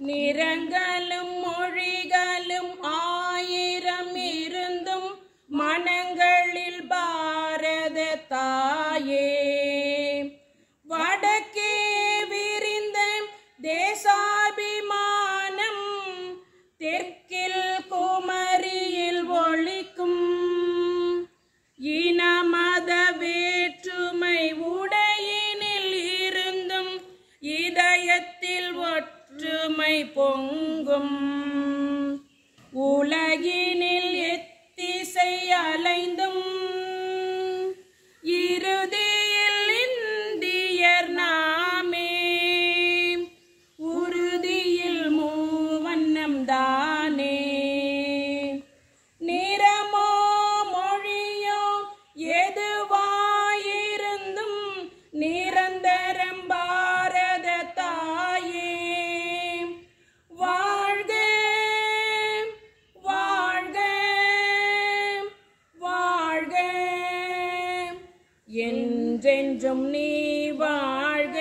நிறங்களும் மொழிகளும் ஆயிரம் இருந்தும் மனங்களில் பாரத தாயே. வடக்கே விரிந்த தேசாபிமானம் தெற்கில் குமரியில் ஒழிக்கும். இனமத வேற்றுமை உடையினில் இருந்தும் இதயத்தில் ஒற்றுமை பொங்கும். உலகினில் எத்திசை அலைந்தும் என்றென்றும் நீ வாழ்க.